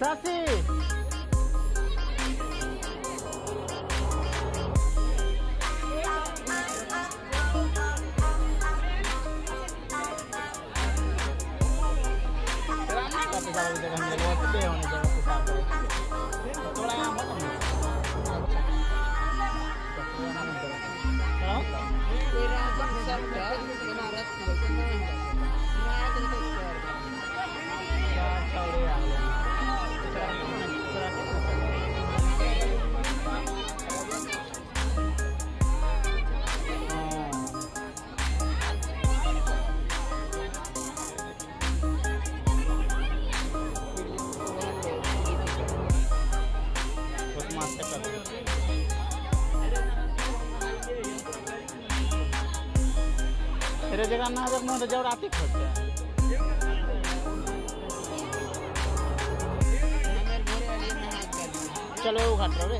That's it. तेरे जगह ना जब ना जब राती खोजते चलो वो घट रहे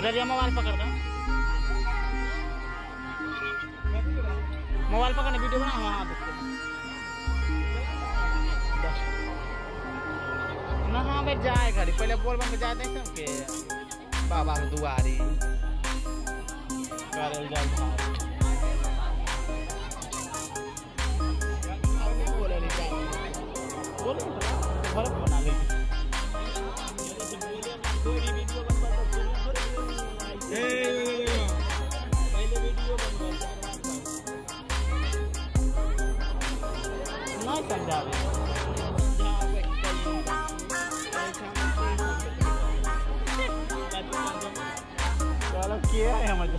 ररिया मोबाइल पकड़ दो मोबाइल पकड़ने, वीडियो बना वहाँ देखते ना हाँ मैं जाए घड़ी। पहले बोल के जाए देख के। बाबा के दुआरी। करल जाए। बोले फ़र्क बना ले चलो किया है हमारे तो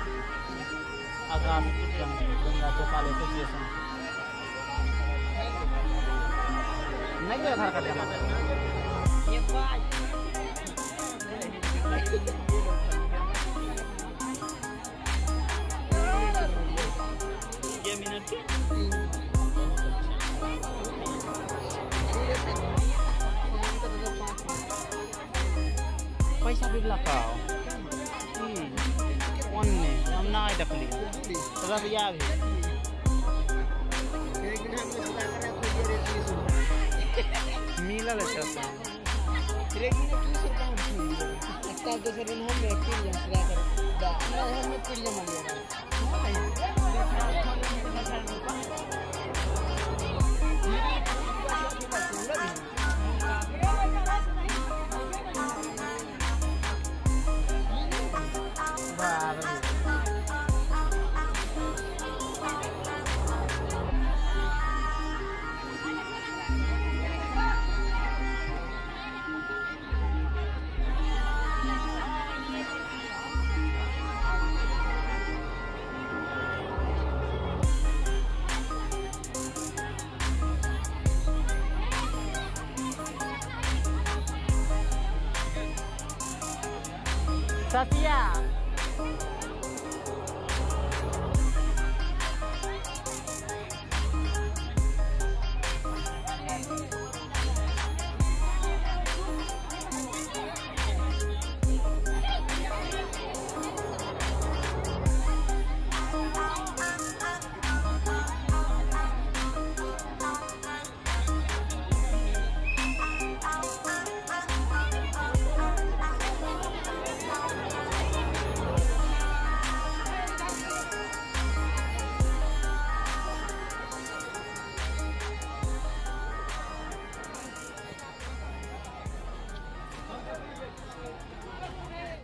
akan sedang dan Nasional Association. Naik kau. देना ये बात ये मिनट के पैसा इसका हम ना आई डकली रबिया भी मिलल है सब बाप Sasia.